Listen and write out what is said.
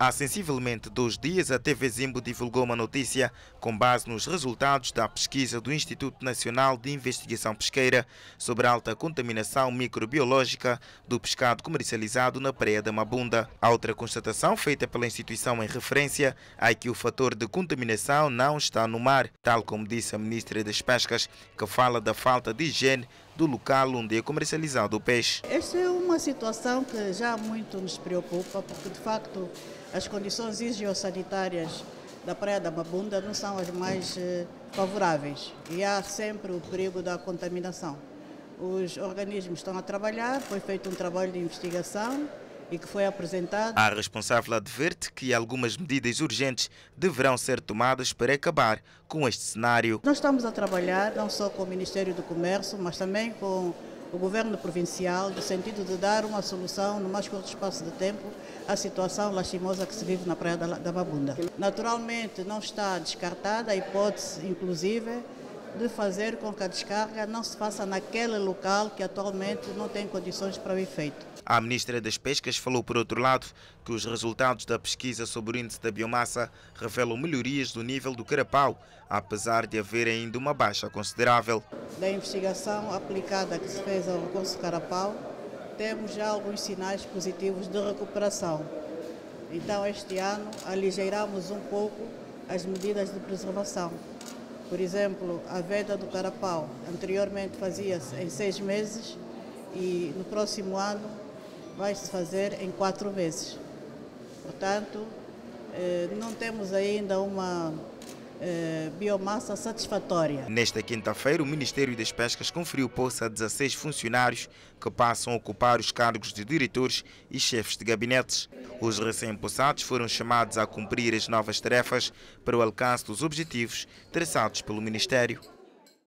Há sensivelmente dois dias, a TV Zimbo divulgou uma notícia com base nos resultados da pesquisa do Instituto Nacional de Investigação Pesqueira sobre a alta contaminação microbiológica do pescado comercializado na Praia da Mabunda. A outra constatação feita pela instituição em referência é que o fator de contaminação não está no mar, tal como disse a Ministra das Pescas, que fala da falta de higiene do local onde é comercializado o peixe. Esta é uma situação que já muito nos preocupa, porque de facto as condições higiosanitárias da Praia da Mabunda não são as mais eh, favoráveis e há sempre o perigo da contaminação. Os organismos estão a trabalhar, foi feito um trabalho de investigação e que foi apresentado. A responsável adverte que algumas medidas urgentes deverão ser tomadas para acabar com este cenário. Nós estamos a trabalhar não só com o Ministério do Comércio, mas também com o governo provincial, no sentido de dar uma solução no mais curto espaço de tempo à situação lastimosa que se vive na Praia da Babunda. Naturalmente, não está descartada a hipótese, inclusive, de fazer com que a descarga não se faça naquele local que atualmente não tem condições para o efeito. A ministra das Pescas falou, por outro lado, que os resultados da pesquisa sobre o índice da biomassa revelam melhorias do nível do carapau, apesar de haver ainda uma baixa considerável. Da investigação aplicada que se fez ao recurso carapau, temos já alguns sinais positivos de recuperação. Então, este ano, aligeiramos um pouco as medidas de preservação. Por exemplo, a venda do carapau anteriormente fazia-se em seis meses e no próximo ano vai se fazer em quatro meses. Portanto, eh, não temos ainda uma eh, biomassa satisfatória. Nesta quinta-feira, o Ministério das Pescas conferiu posse a 16 funcionários que passam a ocupar os cargos de diretores e chefes de gabinetes. Os recém-possados foram chamados a cumprir as novas tarefas para o alcance dos objetivos traçados pelo Ministério.